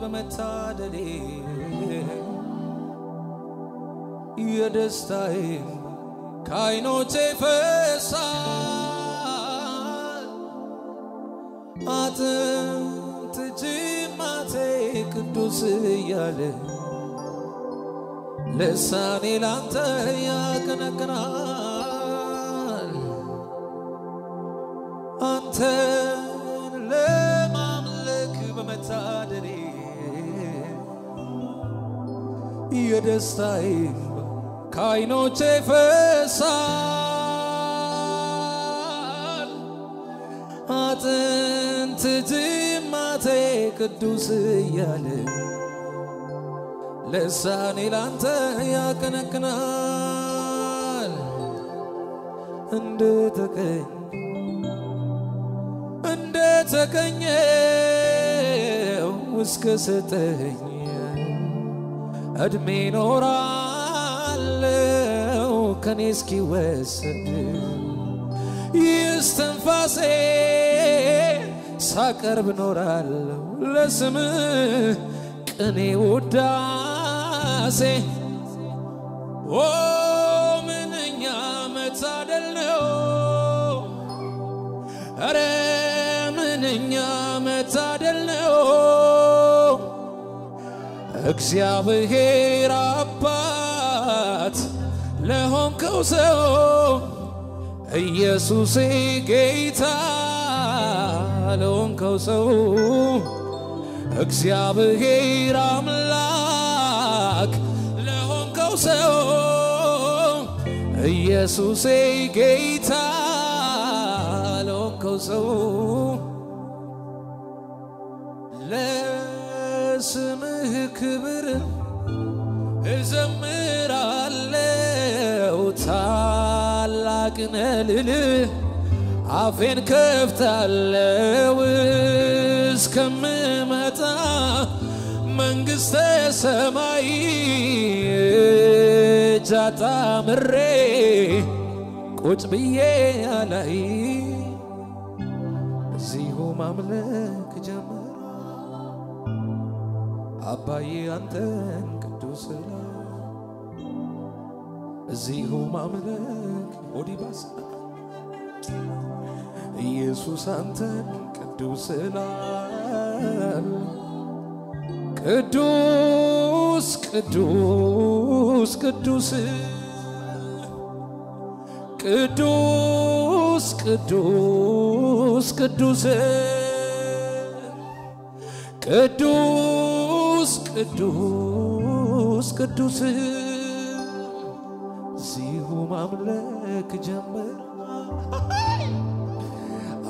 በመታደሌ የደስታዬም ከዓይኖቼ ፈሳል አጥንት ጅማቴ ቅዱስ እያለ ልሳኔ ላንተ ያቀነቅናል የደስታዬም ከዓይኖቼ ፈሳል አጥንት ጅማቴ ቅዱስ እያለ ልሳኔ ላንተ ያቀነቅናል። እንደ ተቀኝ እስከ ሰጠኝ እድሜ ኖራለው ከኔ እስኪወሰድ ይስትንፋሴ ሳቀርብ ኖራለሁ ለስምህ ቅኔ ውዳሴ እግዚአብሔር አባት ለሆንከው ሰው ኢየሱሴ ጌታ ለሆንከው ሰው እግዚአብሔር አምላክ ለሆንከው ሰው ኢየሱሴ ጌታ ለሆንከው ሰው ክብር እዘምራለው ታላቅነ ልልህ አፌን ከፍታለው እስከምመጣ መንግሥተ ሰማይ እጅ አጣምሬ ቁጭ ብዬ አላይ። እዚሁ ማምለክ አባዬ አንተን ቅዱስ እዚሁ ማምለክ ኦዲባስ ኢየሱስ አንተን ቅዱስ ላል ቅዱስ ቅዱስ ቅዱስ ቅዱስ ቅዱስ ቅዱስ ቅዱስ ቅዱስ ቅዱስ እዚሁ ማምለክ ጀመር።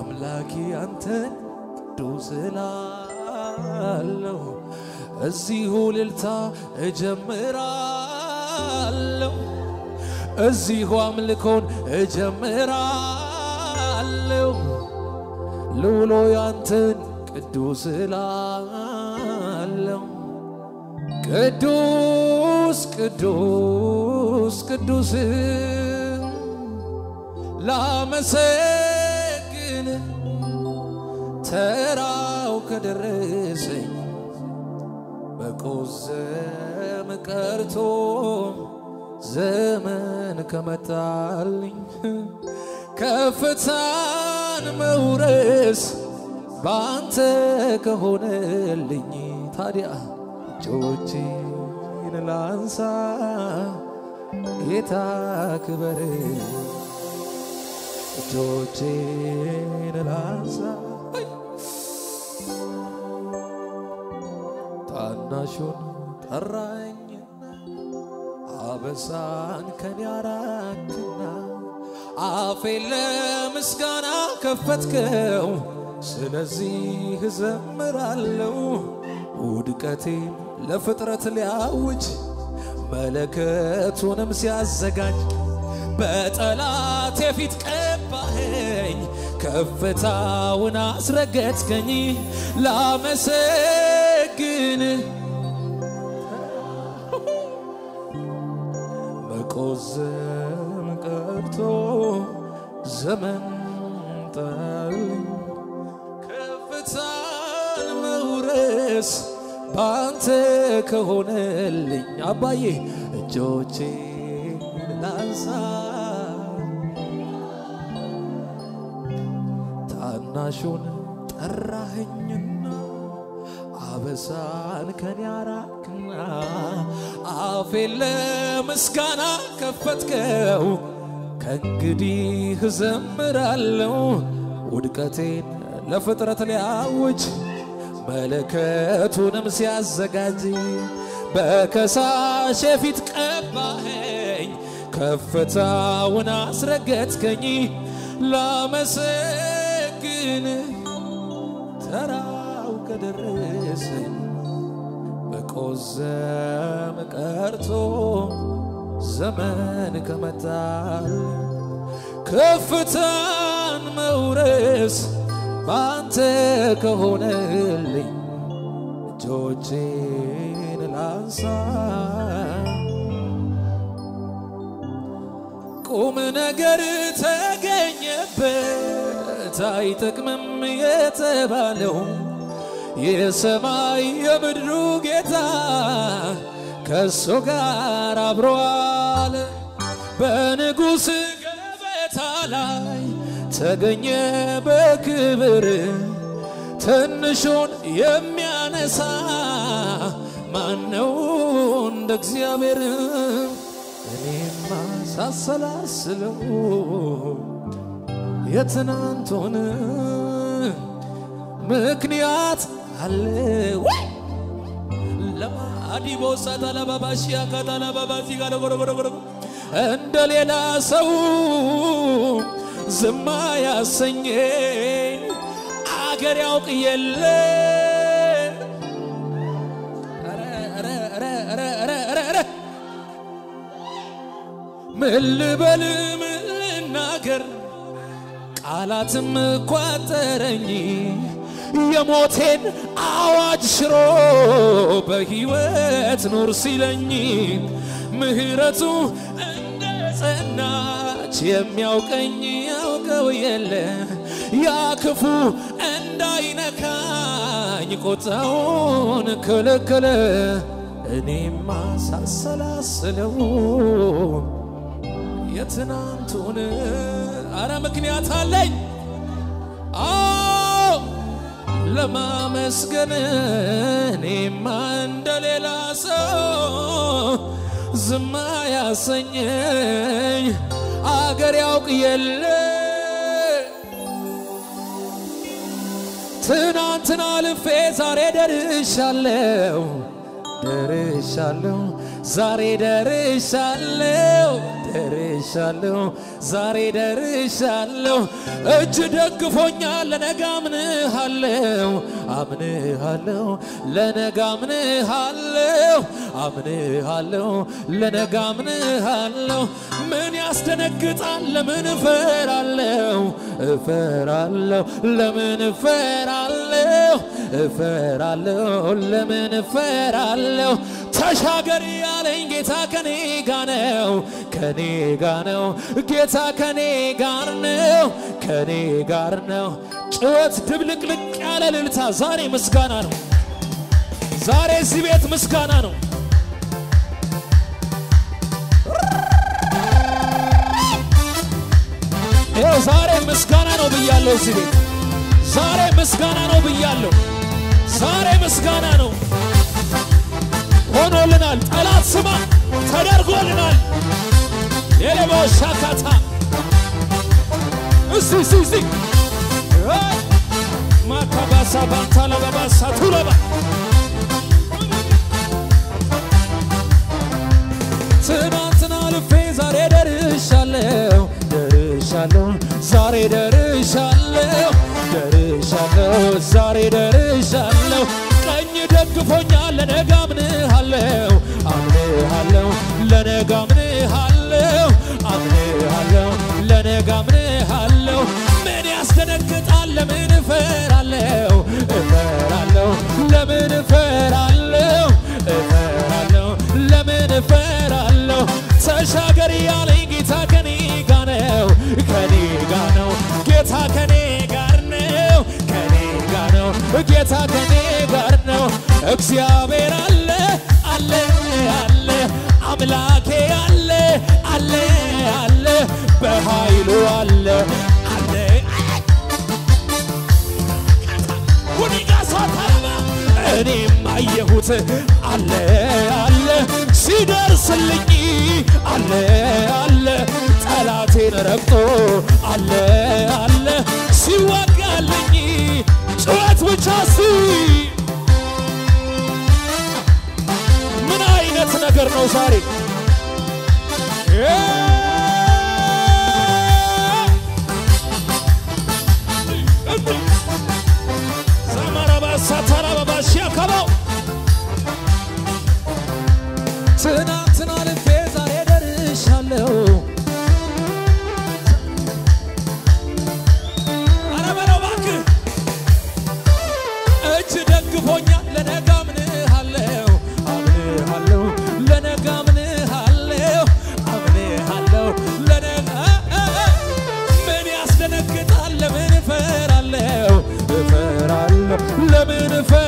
አምላኬ አንተን ቅዱስ እላለሁ። እዚሁ ልልታ እጀምራለሁ። እዚሁ አምልኮን እጀምራለሁ። ልውሎ ያንተን ቅዱስ እላለሁ ቅዱስ ቅዱስ ቅዱስ ላመሰግን ተራው ከደረሰኝ በቆዘም ቀርቶ ዘመን ከመጣልኝ ከፍታን መውረስ በአንተ ከሆነልኝ ታዲያ እጆቼን ላንሳ። ጌታ ክበር እጆቼን ላንሳ። ታናሹን ጠራኝና አበሳን ከኔ አራክና አፌን ለምስጋና ከፈትከው። ስለዚህ እዘምራለሁ ውድቀቴን ለፍጥረት ሊያውጅ መለከቱንም ሲያዘጋጅ በጠላት የፊት ቀባኸኝ ከፍታውን አስረገጥከኝ ላመሰግን። መቆዘም ቀርቶ ዘመን ጠልኝ ከፍታን መውረስ ባንተ ከሆነልኝ አባዬ እጆቼ ላንሳ። ታናሹን ጠራኸኝና አበሳን ከኔ አራክና አፌን ለምስጋና ከፈትከው። ከእንግዲህ እዘምራለሁ ውድቀቴን ለፍጥረት ሊያውጅ መለከቱንም ሲያዘጋጅ በከሳሽ ፊት ቀባኸኝ ከፍታውን አስረገጥከኝ። ላመሰግን ተራው ከደረሰኝ መቆዘም ቀርቶ ዘመን ከመጣል ከፍታን መውረስ ባንተ ከሆነልኝ እጆቼን ላንሳ ቁም ነገር ተገኘበት አይጠቅምም የተባለው የሰማይ የምድሩ ጌታ ከእሱ ጋር አብሯል። በንጉሥ ገበታ ላይ ተገኘ በክብር ትንሹን የሚያነሳ ማነው እንደ እግዚአብሔር? እኔማ ሳሰላስለው የትናንቱን ምክንያት አለ ወይ ለማዲቦ ሳታላባባሺያ ካታላባባሲ ጋር ጎረጎረጎረ እንደ ሌላ ሰው ዝማ ያሰኘኝ አገር ያውቅ የለ። ምን ልበል? ምን ልናገር? ቃላትም ቋጠረኝ። የሞቴን አዋጅ ሽሮ በሕይወት ኑር ሲለኝ። እንደ ጸናች የሚያውቀኝ ያውቀው የለ ያ ክፉ እንዳይነካኝ ቁጣውን ከለከለ። እኔማ ሳሰላስለው የትናንቱን አረ ምክንያት አለኝ። ለማመስገን እኔማ እንደሌላ ሰው ዝማ ያሰኘኝ አገር ያውቅ የለ። ትናንትና ልፌ ዛሬ ደርሻለሁ ደርሻለሁ ዛሬ ደርሻለሁ ደርሻለሁ ዛሬ ደርሻለሁ። እጅ ደግፎኛል ለነገ አምንሃለሁ አምንሃለሁ ለነገ አምንሃለሁ አምንሃለሁ ለነገ አምንሃለሁ። ምን ያስደነግጣል? ለምን እፈራለሁ? እፈራለሁ ለምን እፈራለሁ እፈራለሁ ለምን እፈራለሁ? ተሻገር ያለኝ ጌታ ከኔ ጋ ነው ከኔ ጋ ነው። ጌታ ከኔ ጋር ነው ከኔ ጋር ነው። ጭወት ድብልቅልቅ ያለ ልልታ ዛሬ ምስጋና ነው። ዛሬ እዚህ ቤት ምስጋና ነው። ዛሬ ምስጋና ነው ብያለሁ እዚህ ቤት። ዛሬ ምስጋና ነው ብያለሁ ዛሬ ምስጋና ነው። ሆኖልናል ጠላት ስማ ተደርጎልናል። የሌቦ ሻካታ። እስቲ እስቲ እስቲ አይ! ማካባሳ ባንታ ለበባሳ ቱለባ ትናንትና ልፌ ዛሬ ደርሻለሁ ደርሻለሁ ዛሬ ደርሻለሁ ደርሻለሁ ዛሬ ደርሻለሁ። ቀኝ ደግፎኛል አምንሃለሁ አምንሃለሁ ጌታ ከኔ ጋር ነው። እግዚአብሔር አለ አለ አለ አምላኬ አለ አለ አለ በኃይሉ አለ አለ። እኔም አየሁት አለ አለ ሲደርስልኝ አለ አለ ጠላቴን ረግጦ አለ አለ ሲዋጋልኝ ጩኸት ብቻ ሲ ምን አይነት ነገር ነው ዛሬ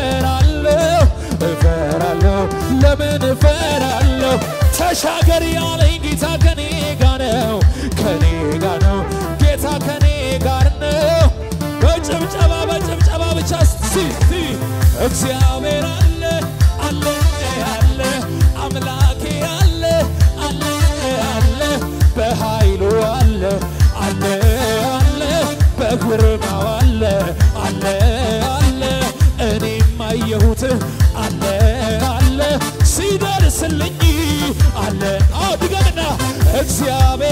እፈራለሁ እፈራለሁ ለምን እፈራለሁ? ተሻገር ያለኝ ጌታ ከኔ ጋር ነው ከኔ ጋር ነው ጌታ ከኔ ጋር ነው። በጭብጨባ በጭብጨባ ብቻ እግዚአብሔር አለ እግዚአብሔር አለ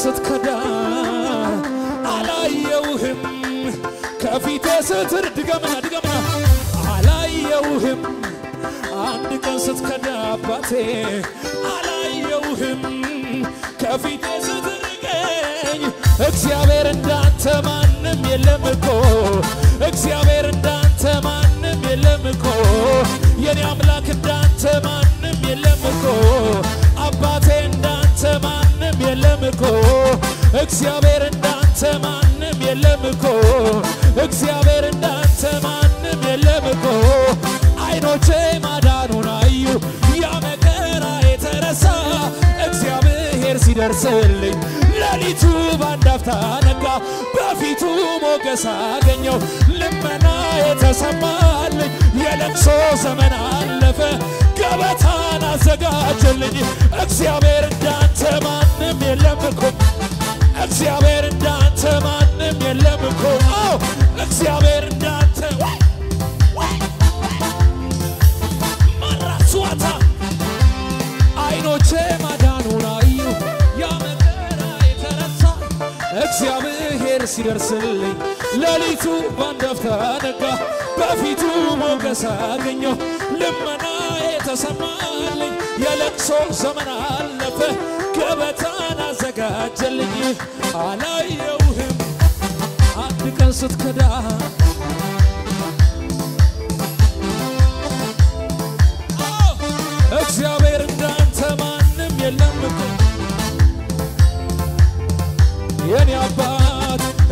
ስትከዳ አላየውህም ከፊቴ ስትር ድገምና ድገምና አላየውህም አንድ ቀን ስትከዳ አባቴ አላየውህም ከፊቴ ስትርቀኝ እግዚአብሔር እንዳንተ ማንም የለም እኮ እግዚአብሔር እንዳንተ ማንም የለም እኮ። የኔ አምላክ እንዳንተ ማንም የለም እኮ። አባቴ እንዳንተ ማንም የለም እኮ። እግዚአብሔር እንዳንተ ማንም የለም እኮ። እግዚአብሔር እንዳንተ ማንም የለም እኮ። አይኖቼ ሲደርስልኝ ሌሊቱ ባንድ አፍታ ነጋ በፊቱ ሞገስ አገኘው ልመና የተሰማልኝ። የለቅሶ ዘመን አለፈ ገበታን አዘጋጀልኝ። እግዚአብሔር እንዳንተ ማንም የለም እግዚአብሔር እንዳንተ ሲደርስልኝ ሌሊቱ ባንድ አፍታ ነጋ በፊቱ ሞገስ አገኘሁ። ልመና የተሰማልኝ የለቅሶ ዘመን አለፈ ገበታን አዘጋጀልኝ። አላየውህም አንድ ቀን ስትከዳ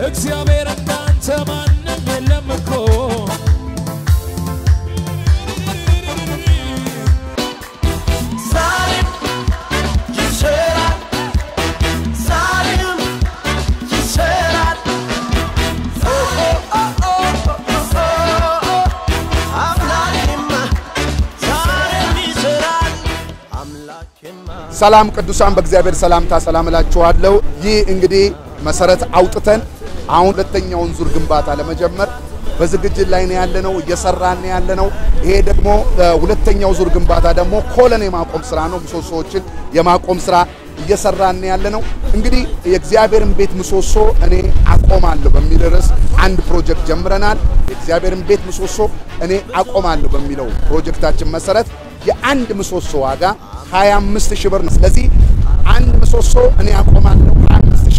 እግዚአብሔር እንዳንተ ማንም የለም እኮ። ሰላም ቅዱሳን፣ በእግዚአብሔር ሰላምታ ሰላም እላችኋለሁ። ይህ እንግዲህ መሰረት አውጥተን አሁን ሁለተኛውን ዙር ግንባታ ለመጀመር በዝግጅት ላይ ነው ያለነው፣ እየሰራን ነው ያለነው። ይሄ ደግሞ ሁለተኛው ዙር ግንባታ ደግሞ ኮለን የማቆም ስራ ነው። ምሰሶዎችን የማቆም ስራ እየሰራን ነው ያለነው። እንግዲህ የእግዚአብሔርን ቤት ምሰሶ እኔ አቆማለሁ በሚል ርዕስ አንድ ፕሮጀክት ጀምረናል። የእግዚአብሔርን ቤት ምሰሶ እኔ አቆማለሁ በሚለው ፕሮጀክታችን መሰረት የአንድ ምሰሶ ዋጋ 25 ሺህ ብር ነው። ስለዚህ አንድ ምሰሶ እኔ አቆማለሁ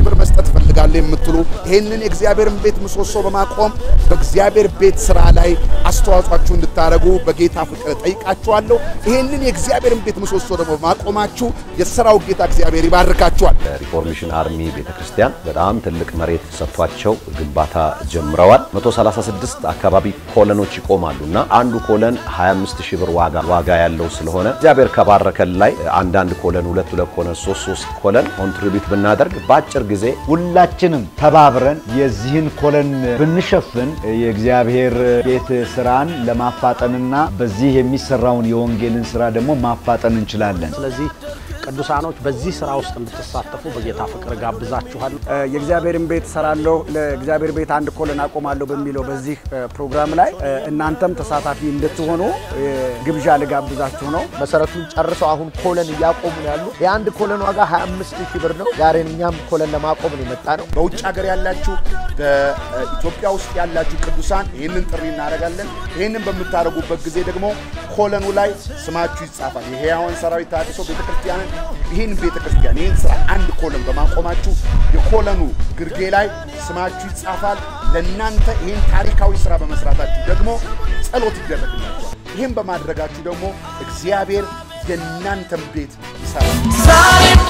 25 ሺህ ብር መስጠት እፈልጋለሁ የምትሉ ይህንን የእግዚአብሔርን ቤት ምሰሶ በማቆም በእግዚአብሔር ቤት ስራ ላይ አስተዋጽኦአችሁ እንድታደርጉ በጌታ ፍቅር ጠይቃችኋለሁ። ይህንን የእግዚአብሔርን ቤት ምሰሶ ደግሞ በማቆማችሁ የሥራው ጌታ እግዚአብሔር ይባርካችኋል። Reformation Army ቤተክርስቲያን በጣም ትልቅ መሬት ሰጥቷቸው ግንባታ ጀምረዋል። 136 አካባቢ column ኦች ይቆማሉ እና አንዱ column 25 ሺህ ብር ዋጋ ዋጋ ያለው ስለሆነ እግዚአብሔር ከባረከን ላይ አንዳንድ column ሁለት ሁለት column ሶስት ሶስት column contribute ብናደርግ በአጭር ጊዜ ሁላችንም ተባብረን የዚህን column ብንሸፍን የእግዚአብሔር ቤት ስራን ለማፋጠንና በዚህ የሚሰራውን የወንጌልን ስራ ደግሞ ማፋጠን እንችላለን። ስለዚህ ቅዱሳኖች በዚህ ስራ ውስጥ እንድትሳተፉ በጌታ ፍቅር ጋብዛችኋለሁ። የእግዚአብሔርን ቤት እሰራለሁ፣ ለእግዚአብሔር ቤት አንድ column አቆማለሁ በሚለው በዚህ ፕሮግራም ላይ እናንተም ተሳታፊ እንድትሆኑ ግብዣ ልጋብዛችሁ ነው። መሰረቱን ጨርሰው አሁን ኮለን እያቆሙ ነው ያሉ። የአንድ ኮለን ዋጋ 25 ሺህ ብር ነው። ዛሬ እኛም ኮለን ለማቆም ነው የመጣ ነው። በውጭ ሀገር ያላችሁ በኢትዮጵያ ውስጥ ያላችሁ ቅዱሳን ይህንን ጥሪ እናደርጋለን። ይህንን በምታደርጉበት ጊዜ ደግሞ ኮለኑ ላይ ስማችሁ ይጻፋል። የሕያዋን ሰራዊት ተሃድሶ ቤተክርስቲያንን ይህን ቤተክርስቲያን ይህን ስራ አንድ ኮለን በማቆማችሁ የኮለኑ ግርጌ ላይ ስማችሁ ይጻፋል። ለእናንተ ይህን ታሪካዊ ስራ በመስራታችሁ ደግሞ ጸሎት ይደረግላችኋል። ይህን በማድረጋችሁ ደግሞ እግዚአብሔር የእናንተን ቤት ይሰራል።